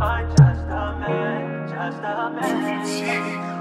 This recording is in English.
i'm just a man, just a man.